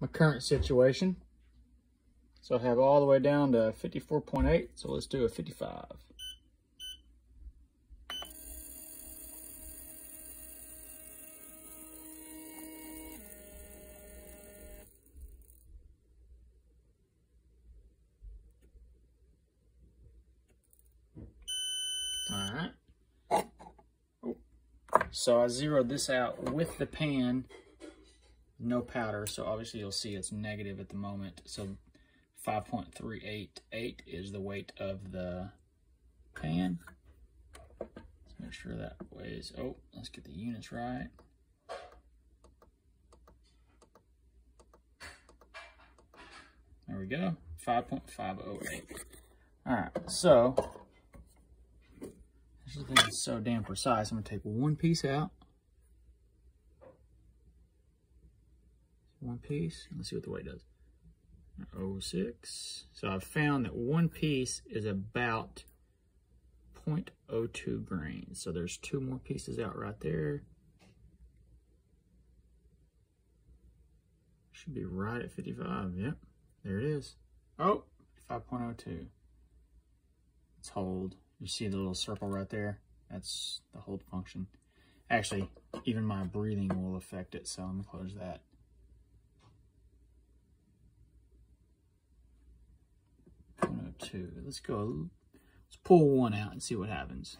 my current situation. So I have all the way down to 54.8. So let's do a 55. All right. So I zeroed this out with the pan, no powder. So obviously you'll see it's negative at the moment. So 5.388 is the weight of the pan. Let's make sure that weighs, oh, let's get the units right. There we go, 5.508. All right, so this thing is so damn precise. I'm gonna take one piece out. One piece. Let's see what the weight does. 06. So I've found that one piece is about 0.02 grains. So there's two more pieces out right there. Should be right at 55. Yep, there it is. Oh, 5.02. Let's hold. You see the little circle right there? That's the hold function. Actually, even my breathing will affect it, so let me close that. Two. Let's go. Let's pull one out and see what happens.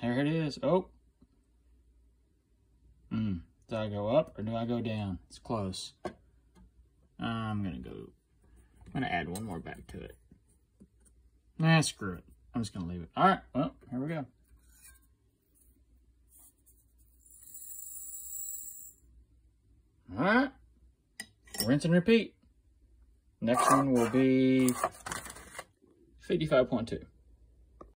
There it is. Oh. Hmm. Do I go up or do I go down? It's close. I'm going to go, I'm going to add one more back to it. Nah, screw it. I'm just going to leave it. All right, well, here we go. All right, rinse and repeat. Next one will be 55.2.